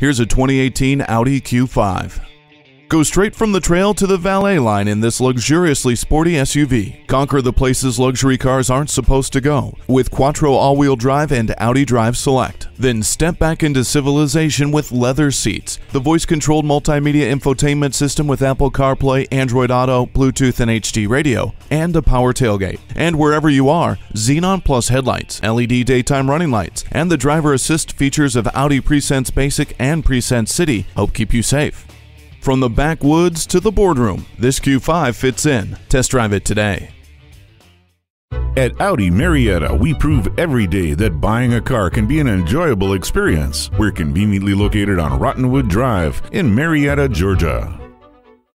Here's a 2018 Audi Q5. Go straight from the trail to the valet line in this luxuriously sporty SUV. Conquer the places luxury cars aren't supposed to go with Quattro all-wheel drive and Audi Drive Select. Then step back into civilization with leather seats, the voice-controlled multimedia infotainment system with Apple CarPlay, Android Auto, Bluetooth and HD radio, and a power tailgate. And wherever you are, Xenon Plus headlights, LED daytime running lights, and the driver assist features of Audi Presense Basic and Presense City help keep you safe. From the backwoods to the boardroom, this Q5 fits in. Test drive it today. At Audi Marietta, we prove every day that buying a car can be an enjoyable experience. We're conveniently located on Rottenwood Drive in Marietta, Georgia.